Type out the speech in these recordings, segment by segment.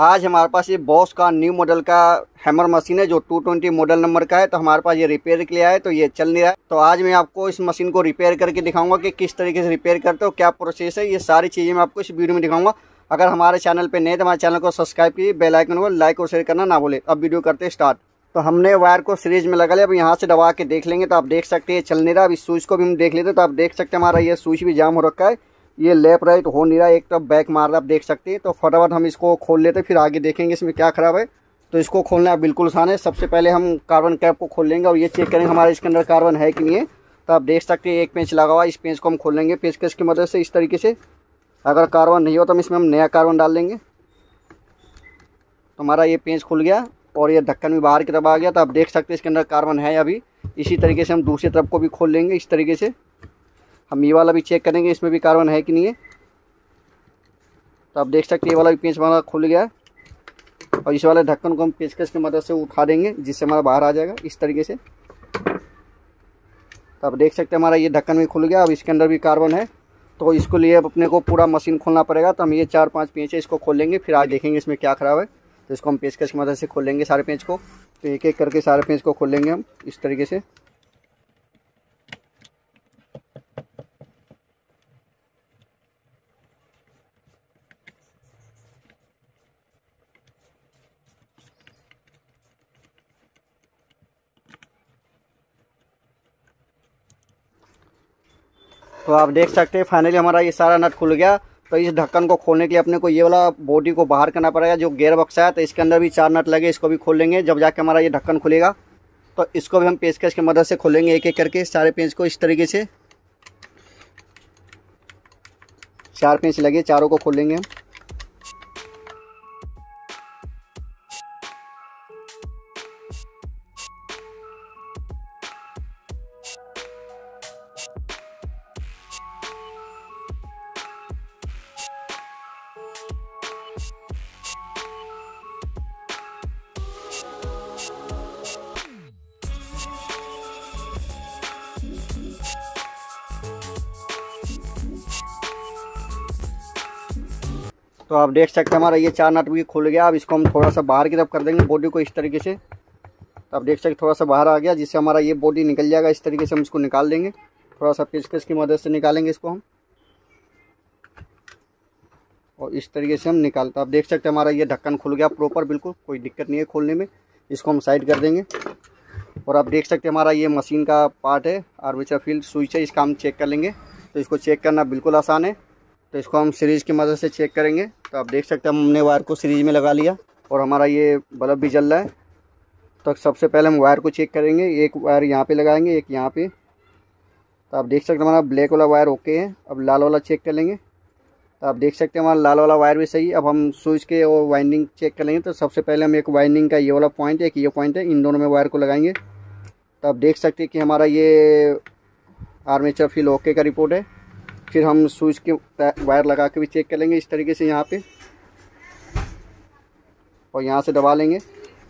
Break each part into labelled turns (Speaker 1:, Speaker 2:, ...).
Speaker 1: आज हमारे पास ये बॉस का न्यू मॉडल का हैमर मशीन है, जो 220 मॉडल नंबर का है तो हमारे पास ये रिपेयर के लिए है तो ये चल नहीं रहा है। तो आज मैं आपको इस मशीन को रिपेयर करके दिखाऊँगा कि किस तरीके से रिपेयर करते हो, क्या प्रोसेस है, ये सारी चीज़ें मैं आपको इस वीडियो में दिखाऊँगा। अगर हमारे चैनल पर नहीं तो हमारे चैनल को सब्सक्राइब कीजिए बेलाइकन को लाइक और शेयर करना ना बोले अब वीडियो करते स्टार्ट तो हमने वायर को सीरीज़ में लगा लिया, अब यहाँ से दबा के देख लेंगे तो आप देख सकते हैं चल नहीं रहा। अब इस स्विच को भी हम देख लेते तो आप देख सकते हैं हमारा ये स्विच भी जाम हो रखा है। ये लेफ़्ट राइट हो नहीं रहा, एक तरफ़ बैक मार रहा आप देख सकते हैं। तो फटाफट हम इसको खोल लेते हैं, फिर आगे देखेंगे इसमें क्या खराब है। तो इसको खोलना बिल्कुल आसान है। सबसे पहले हम कार्बन कैप को खोल लेंगे और ये चेक करेंगे हमारे इसके अंदर कार्बन है कि नहीं है। तो आप देख सकते हैं, एक पेंच लगा हुआ इस पेंच को हम खोल लेंगे। पेचकस की मदद से? इस तरीके से। अगर कार्बन नहीं हो तो हम इसमें हम नया कार्बन डाल देंगे तो हमारा ये पेंच खुल गया और ये ढक्कन भी बाहर की तरफ़ आ गया। तो आप देख सकते हैं इसके अंदर कार्बन है अभी। इसी तरीके से हम दूसरी तरफ़ को भी खोल लेंगे, इस तरीके से। हम ये वाला भी चेक करेंगे, इसमें भी कार्बन है कि नहीं है। तो आप देख सकते हैं, ये वाला भी पेंच हमारा खुल गया और इस वाले ढक्कन को हम पेचकस की मदद से उठा देंगे, जिससे हमारा बाहर आ जाएगा, इस तरीके से। तो आप देख सकते हैं, हमारा ये ढक्कन भी खुल गया, अब इसके अंदर भी कार्बन है। तो इसको लिए अब अपने को पूरा मशीन खोलना पड़ेगा। तो हम ये चार पाँच पेंच है, इसको खोलेंगे फिर आज देखेंगे इसमें क्या ख़राब है। तो इसको हम पेचकस की मदद से खोलेंगे सारे पेंच को। तो एक एक करके सारे पेंच को खोलेंगे हम, इस तरीके से। तो आप देख सकते हैं फाइनली हमारा ये सारा नट खुल गया। तो इस ढक्कन को खोलने के लिए अपने को ये वाला बॉडी को बाहर करना पड़ेगा, जो गेयर बक्सा है। तो इसके अंदर भी चार नट लगे, इसको भी खोल लेंगे, जब जाके हमारा ये ढक्कन खुलेगा। तो इसको भी हम पेचकश की मदद से खोलेंगे एक एक करके सारे पेंच को इस तरीके से। चार पेंच लगे, चारों को खोलेंगे हम। तो आप देख सकते हैं हमारा ये चार नट भी खुल गया। अब इसको हम थोड़ा सा बाहर की तरफ़ कर देंगे बॉडी को इस तरीके से। तो आप देख सकते थोड़ा सा बाहर आ गया, जिससे हमारा ये बॉडी निकल जाएगा। इस तरीके से हम इसको निकाल देंगे। थोड़ा सा पेचकस की मदद से निकालेंगे इसको हम। और इस तरीके से हम निकालते आप देख सकते हैं हमारा ये ढक्कन खुल गया प्रॉपर बिल्कुल, कोई दिक्कत नहीं है खोलने में। इसको हम साइड कर देंगे। और आप देख सकते हैं हमारा ये मशीन का पार्ट है आर्बिचर फ़ील्ड स्विच है, इसका हम चेक कर लेंगे। तो इसको चेक करना बिल्कुल आसान है। तो इसको हम सीरीज़ की मदद से चेक करेंगे। तो आप देख सकते हैं हमने वायर को सीरीज़ में लगा लिया और हमारा ये बल्ब भी जल रहा है। तो सबसे पहले हम वायर को चेक करेंगे। एक वायर यहाँ पे लगाएँगे, एक यहाँ पे। तो आप देख सकते हैं हमारा ब्लैक वाला वायर ओके है। अब लाल वाला चेक कर लेंगे। तो आप देख सकते हैं हमारा लाल वाला वायर भी सही है। अब हम स्विच के और वाइंडिंग चेक कर लेंगे। तो सबसे पहले हम एक वाइंडिंग का ये वाला पॉइंट एक ये पॉइंट है। इन दोनों में वायर को लगाएँगे। तो आप देख सकते हैं कि हमारा ये आर्मेचर फील ओके का रिपोर्ट है। फिर हम स्विच के वायर लगा के भी चेक कर लेंगे इस तरीके से यहाँ पे। और यहाँ से दबा लेंगे।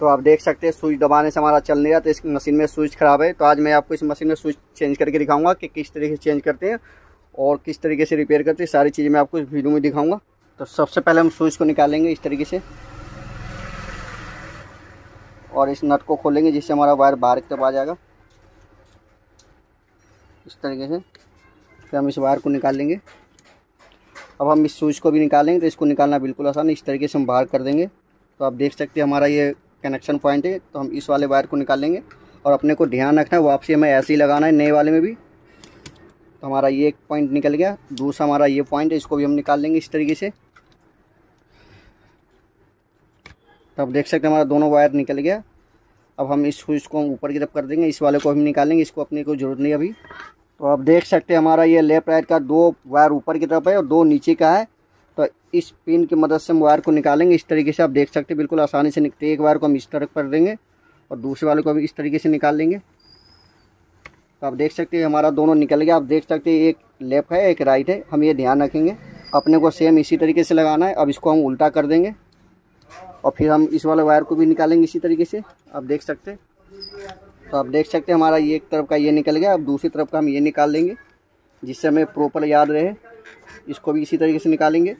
Speaker 1: तो आप देख सकते हैं, स्विच दबाने से हमारा चल नहीं रहा तो इस मशीन में स्विच ख़राब है। तो आज मैं आपको इस मशीन में स्विच चेंज करके दिखाऊँगा कि किस तरीके से चेंज करते हैं और किस तरीके से रिपेयर करते हैं। सारी चीज़ें मैं आपको इस वीडियो में दिखाऊँगा। तो सबसे पहले हम स्विच को निकालेंगे इस तरीके से। और इस नट को खोलेंगे, जिससे हमारा वायर बाहर की तरफ़ आ जाएगा। इस तरीके से। फिर हम इस वायर को निकाल लेंगे। अब हम इस स्विच को भी निकालेंगे तो इसको निकालना बिल्कुल आसान इस तरीके से हम बाहर कर देंगे। तो आप देख सकते हैं हमारा ये कनेक्शन पॉइंट है। तो हम इस वाले वायर को निकाल लेंगे। और अपने को ध्यान रखना है, वापसी हमें ऐसे ही लगाना है, नए वाले में भी। तो हमारा ये एक पॉइंट निकल गया। दूसरा हमारा ये पॉइंट है, इसको भी हम निकाल लेंगे इस तरीके से। तो आप देख सकते हैं हमारा दोनों वायर निकल गया। अब हम इस स्विच को हम ऊपर की तरफ़ कर देंगे। इस वाले को हम निकालेंगे, इसको अपने को ज़रूरत नहीं अभी। तो आप देख सकते हैं हमारा ये लेफ़्ट राइट का दो वायर ऊपर की तरफ़ है और दो नीचे का है। तो इस पिन की मदद से हम वायर को निकालेंगे। इस तरीके से आप देख सकते हैं, बिल्कुल आसानी से निकलते एक वायर को हम इस तरफ़ कर देंगे और दूसरे वाले को भी इस तरीके से निकाल लेंगे। तो आप देख सकते हैं, हमारा दोनों निकल गया। आप देख सकते हैं, एक लेफ़्ट है, एक राइट है। हम ये ध्यान रखेंगे। अपने को सेम इसी तरीके से लगाना है। अब इसको हम उल्टा कर देंगे और फिर हम इस वाले वायर को भी निकालेंगे इसी तरीके से। आप देख सकते हैं। तो आप देख सकते हैं हमारा ये एक तरफ़ का ये निकल गया, अब दूसरी तरफ़ का हम ये निकाल लेंगे, जिससे हमें प्रॉपर याद रहे। इसको भी इसी तरीके से निकालेंगे।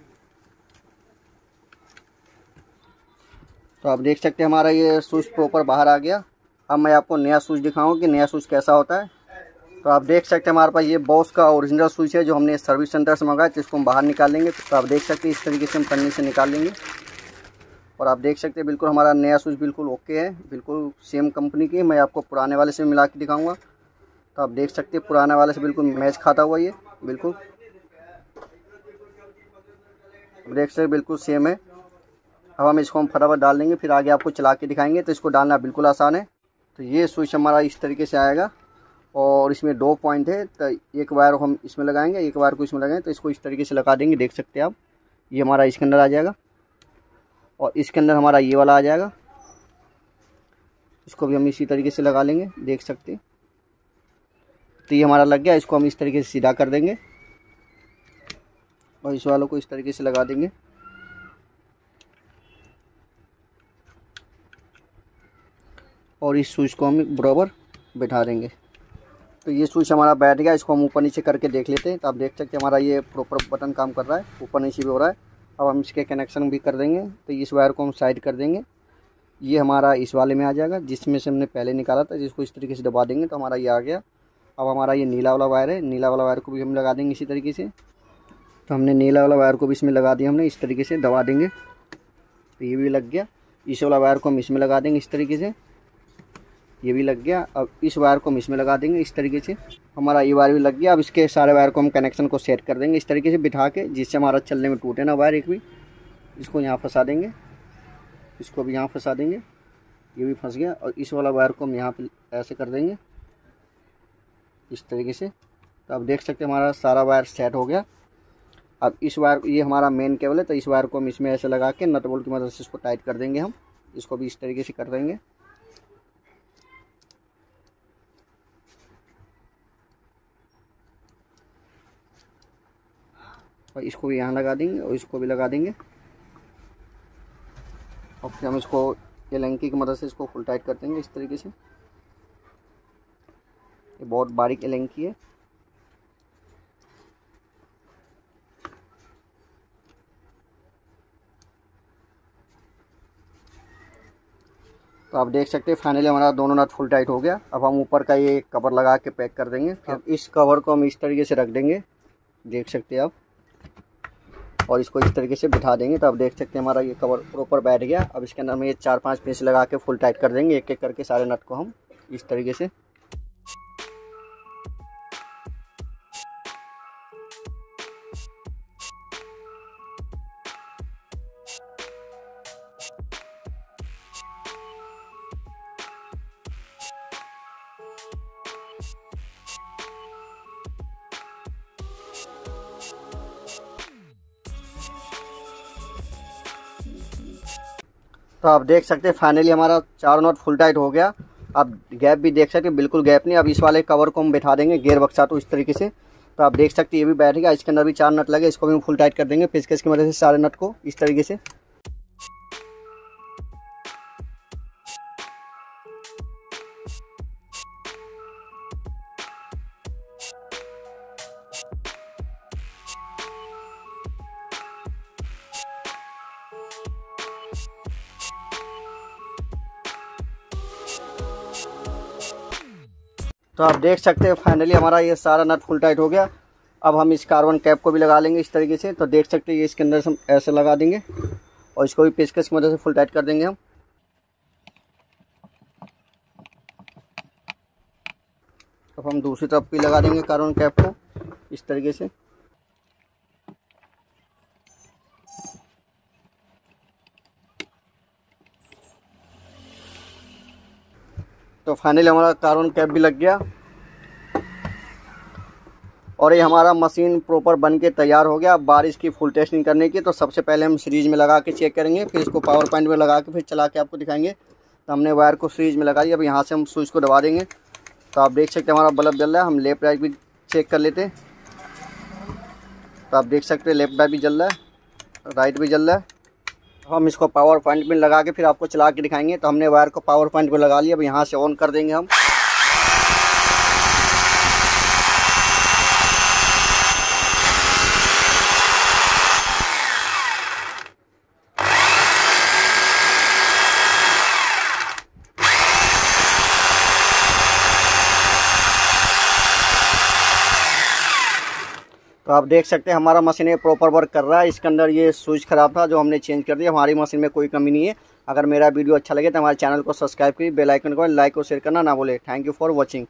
Speaker 1: तो आप देख सकते हैं हमारा ये स्विच प्रॉपर बाहर आ गया। अब मैं आपको नया स्विच दिखाऊँ कि नया स्विच कैसा होता है। तो आप देख सकते हैं हमारे पास ये बॉस का ओरिजिनल स्विच है, जो हमने सर्विस सेंटर से मंगाया तो इसको हम बाहर निकाल लेंगे। तो आप देख सकते हैं इस तरीके से हम पन्नी से निकाल लेंगे। और आप देख सकते हैं, बिल्कुल हमारा नया स्विच बिल्कुल ओके है, बिल्कुल सेम कंपनी की मैं आपको पुराने वाले से मिला के दिखाऊँगा। तो आप देख सकते हैं, पुराने वाले से बिल्कुल मैच खाता हुआ ये, बिल्कुल। देख सकते बिल्कुल सेम है। अब हम इसको हम फटाफट डाल देंगे, फिर आगे आपको चला के दिखाएँगे तो इसको डालना बिल्कुल आसान है। तो ये स्विच हमारा इस तरीके से आएगा, और इसमें दो पॉइंट है तो एक वायर हम इसमें लगाएँगे, एक वायर को इसमें लगाएँगे तो इसको इस तरीके से लगा देंगे, देख सकते हैं आप। ये हमारा इसके अंदर आ जाएगा। और इसके अंदर हमारा ये वाला आ जाएगा। इसको भी हम इसी तरीके से लगा लेंगे, देख सकते हैं। तो ये हमारा लग गया, इसको हम इस तरीके से सीधा कर देंगे। और इस वालों को इस तरीके से लगा देंगे। और इस स्विच को हम बराबर बैठा देंगे। तो ये स्विच हमारा बैठ गया, इसको हम ऊपर नीचे करके देख लेते हैं। तो आप देख सकते हैं हमारा ये प्रॉपर बटन काम कर रहा है, ऊपर नीचे भी हो रहा है। अब हम इसके कनेक्शन भी कर देंगे तो इस वायर को हम साइड कर देंगे। ये हमारा इस वाले में आ जाएगा, जिसमें से हमने पहले निकाला था, जिसको इस तरीके से दबा देंगे तो हमारा ये आ गया। अब हमारा ये नीला वाला वायर है, नीला वाला वायर को भी हम लगा देंगे इसी तरीके से। तो हमने नीला वाला वायर को भी इसमें लगा दिया हमने, इस तरीके से दबा देंगे। तो ये भी लग गया। इस वाला वायर को हम इसमें लगा देंगे इस तरीके से। ये भी लग गया। अब इस वायर को हम इसमें लगा देंगे इस तरीके से। हमारा ये वायर भी लग गया। अब इसके सारे वायर को हम कनेक्शन को सेट कर देंगे इस तरीके से बिठा के, जिससे हमारा चलने में टूटे ना वायर एक भी। इसको यहाँ फंसा देंगे। इसको भी यहाँ फंसा देंगे। ये भी फंस गया। और इस वाला वायर को हम यहाँ पर ऐसे कर देंगे। इस तरीके से। तो आप देख सकते हमारा सारा वायर सेट हो गया। अब इस वायर, ये हमारा मेन केबल है तो इस वायर को हम इसमें ऐसे लगा के नट बोल्ट की मदद से इसको टाइट कर देंगे हम। इसको भी इस तरीके से कर देंगे। और इसको भी यहाँ लगा देंगे और इसको भी लगा देंगे। और फिर हम इसको एलेंकी की मदद से इसको फुल टाइट कर देंगे इस तरीके से। ये बहुत बारीक एलेंकी है। तो आप देख सकते हैं फाइनली हमारा दोनों नट फुल टाइट हो गया। अब हम ऊपर का ये कवर लगा के पैक कर देंगे। फिर इस कवर को हम इस तरीके से रख देंगे। देख सकते हैं आप। और इसको इस तरीके से बिठा देंगे। तो आप देख सकते हैं हमारा ये कवर प्रॉपर बैठ गया। अब इसके अंदर में ये चार पाँच पीस लगा के फुल टाइट कर देंगे। एक एक करके सारे नट को हम इस तरीके से तो आप देख सकते हैं फाइनली हमारा चार नोट फुल टाइट हो गया। आप गैप भी देख सकते हैं, बिल्कुल गैप नहीं। अब इस वाले कवर को हम बैठा देंगे गेयर बक्सा तो इस तरीके से। तो आप देख सकते हैं, ये भी बैठेगा इसके अंदर भी चार नट लगे, इसको भी हम फुल टाइट कर देंगे। पेचकेस की मदद से सारे नट को इस तरीके से तो आप देख सकते हैं फाइनली हमारा ये सारा नट फुल टाइट हो गया। अब हम इस कार्बन कैप को भी लगा लेंगे इस तरीके से। तो देख सकते हैं, ये इसके अंदर से हम ऐसे लगा देंगे और इसको भी पेचकस की मदद से फुल टाइट कर देंगे हम। अब हम दूसरी तरफ़ भी लगा देंगे कार्बन कैप को इस तरीके से। फाइनली हमारा कार्बन कैप भी लग गया। और ये हमारा मशीन प्रॉपर बन के तैयार हो गया। अब बारिश की फुल टेस्टिंग करने की तो सबसे पहले हम सीरीज़ में लगा के चेक करेंगे, फिर इसको पावर पॉइंट में लगा के फिर चला के आपको दिखाएँगे। तो हमने वायर को सीरीज़ में लगा दिया अब यहाँ से हम स्विच को दबा देंगे। तो आप देख सकते हैं हमारा बल्ब जल रहा है, हम लेफ़्ट राइट भी चेक कर लेते। तो आप देख सकते हैं लेफ़्ट राइट भी जल रहा है राइट भी जल रहा है। हम इसको पावर पॉइंट में लगा के फिर आपको चला के दिखाएँगे। तो हमने वायर को पावर पॉइंट में लगा लिया। अब यहाँ से ऑन कर देंगे हम। तो आप देख सकते हैं, हमारा मशीन ये प्रॉपर वर्क कर रहा है। इसके अंदर ये स्विच ख़राब था जो हमने चेंज कर दिया। हमारी मशीन में कोई कमी नहीं है। अगर मेरा वीडियो अच्छा लगे तो हमारे चैनल को सब्सक्राइब करिए बेलाइकन को लाइक और शेयर करना ना बोले थैंक यू फॉर वॉचिंग